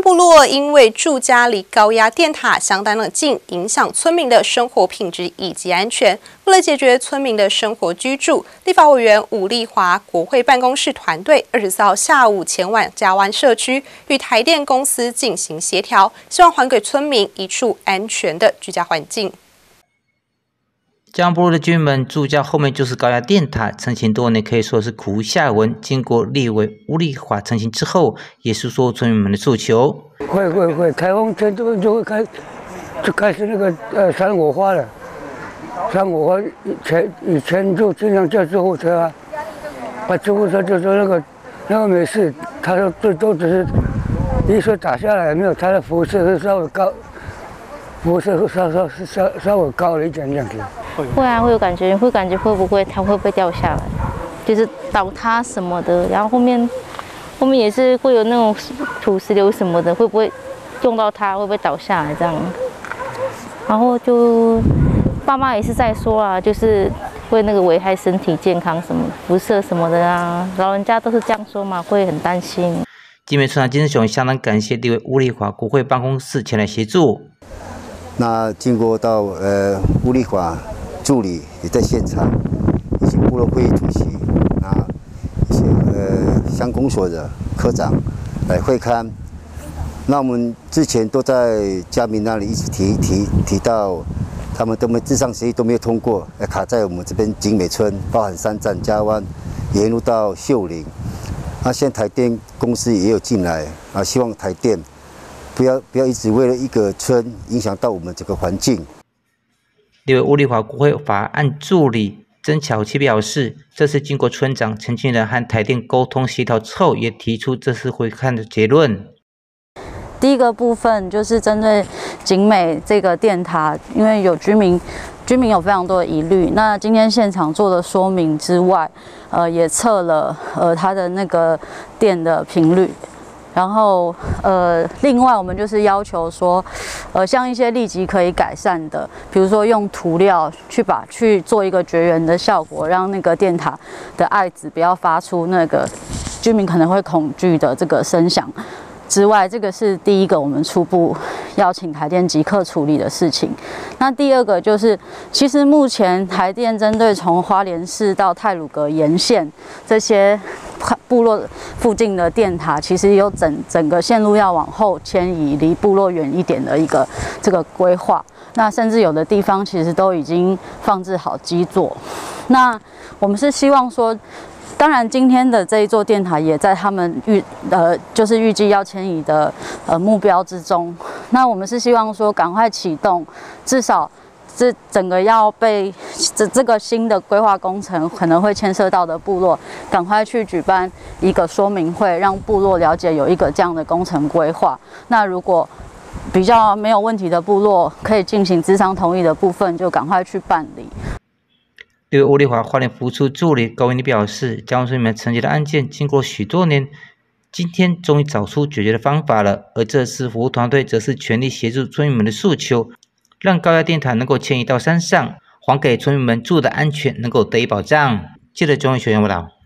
部落因为住家离高压电塔相当的近，影响村民的生活品质以及安全。为了解决村民的生活居住，立法委员吴丽华国会办公室团队二十四号下午前往嘉湾社区，与台电公司进行协调，希望还给村民一处安全的居家环境。江部落的居民们住家后面就是高压电塔，成型多年，可以说是苦无下文。经过立委吴立华成型之后，也是说村民们的诉求。会会会，台风天就就会开，就开始那个呃山火花了。山火花以前以前就经常叫救护车啊，把救护车就说那个那个没事，他说最多只是一说打下来没有，他的辐射是稍微高，辐射稍稍稍稍微高了一点这样子。会啊，会有感觉，会感觉会不会它会不会掉下来，就是倒塌什么的。然后后面后面也是会有那种土石流什么的，会不会用到它，会不会倒下来这样？然后就爸妈也是在说啊，就是会那个危害身体健康什么辐射什么的啊，老人家都是这样说嘛，会很担心。金门村长金志雄相当感谢这位吴丽华国会办公室前来协助。那经过到呃吴丽华。助理也在现场，以及部落会议主席啊，一些呃乡公所的科长来会勘。那我们之前都在嘉明那里一直提提提到，他们都没智商协议都没有通过，卡在我们这边景美村，包含三站嘉湾，沿路到秀林。那现在台电公司也有进来啊，希望台电不要不要一直为了一个村影响到我们整个环境。因位乌立华国会法案助理曾巧琪表示，这次经过村长陈庆仁和台电沟通协调之后，也提出这次会看的结论。第一个部分就是针对景美这个电塔，因为有居民居民有非常多的疑虑，那今天现场做的说明之外，呃，也测了呃它的那个电的频率。然后，呃，另外我们就是要求说，呃，像一些立即可以改善的，比如说用涂料去把去做一个绝缘的效果，让那个电塔的爱子不要发出那个居民可能会恐惧的这个声响。之外，这个是第一个我们初步要请台电即刻处理的事情。那第二个就是，其实目前台电针对从花莲市到泰鲁阁沿线这些部落附近的电塔，其实有整整个线路要往后迁移，离部落远一点的一个这个规划。那甚至有的地方其实都已经放置好基座。那我们是希望说。当然，今天的这一座电台也在他们预呃，就是预计要迁移的呃目标之中。那我们是希望说，赶快启动，至少这整个要被这这个新的规划工程可能会牵涉到的部落，赶快去举办一个说明会，让部落了解有一个这样的工程规划。那如果比较没有问题的部落，可以进行资商同意的部分，就赶快去办理。对吴丽华花莲服务处助理高文丽表示，江村里面承接的案件经过许多年，今天终于找出解决的方法了。而这次服务团队则是全力协助村民们的诉求，让高压电塔能够迁移到山上，还给村民们住的安全能够得以保障。记得中央学院报道。